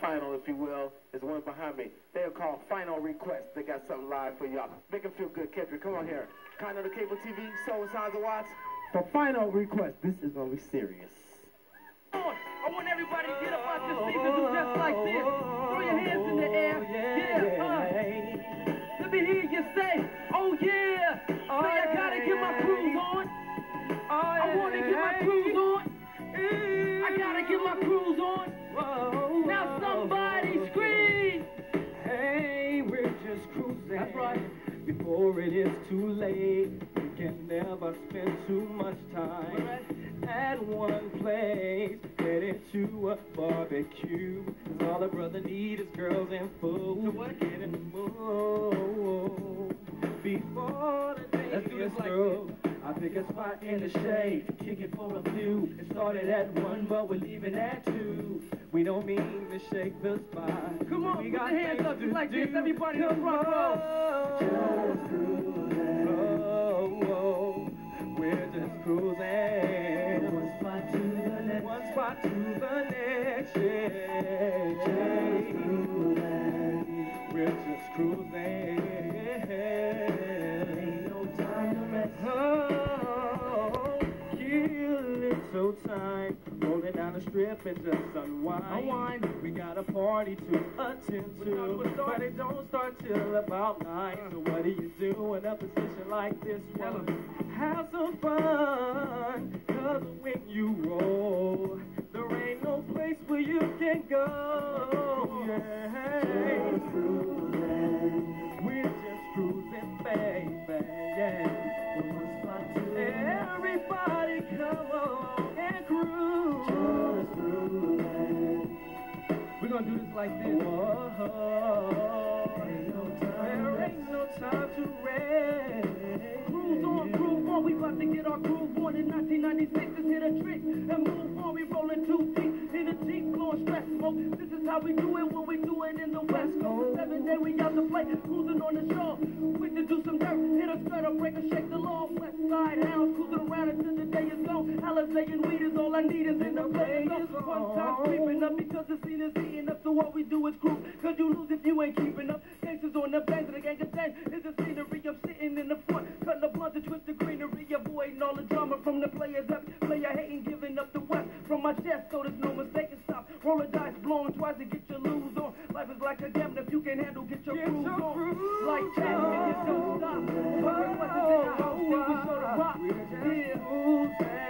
final, if you will, is the one behind me. They're called Final Request. They got something live for y'all. Make them feel good, Kendrick. Come on here. Kind of the cable TV, Sounds of Watts. For Final Request, this is gonna be serious. Before it is too late, we can never spend too much time at one place. Get into a barbecue. Cause all a brother need is girls and food. So what? Get in the mood. Before the day Let's do is this like through. I pick a spot in the shade, kick it for a few. It started at one, but we're leaving at two. We don't mean to shake the spot. Come on, we put got your hands up just like this. Everybody in the Come front row. On. We're just cruising. One spot to the. One spot to the next. Time. Rolling down the strip and just unwind. Unwind. We got a party to attend What time do to, but it don't start till about nine. So what do you do in a position like this one? Have some fun, like this. There ain't no time to rest. Cruise on, groove on, we about to get our groove on in 1996. Just hit a trick and move on. We rolling too deep in a Jeep, blowing stress smoke. This is how we do it when we do it in the West Coast. Seven day we out to play, cruising on the shore. Quick to do some dirt, hit a skirt, break a shake the law. West side hounds cruising around until the day is gone. Alizé and weed is all I need is in the place. One time creeping up because the scene is heating up. So what we do is cruise, cause you lose if you ain't keeping up. Gangsters on the bangs of the gang of thing. Is the scenery, I'm sitting in the front, cutting the blunt to twist the greenery, avoiding all the drama from the players up. Player hating, giving up the west from my chest, so there's no mistake. Stop, roll the dice, blowing twice to get your lose on. Life is like a gamble, if you can handle, get your your on. groove Like and you don't stop. Put requests in the house, then we show the rock. We're just Yeah.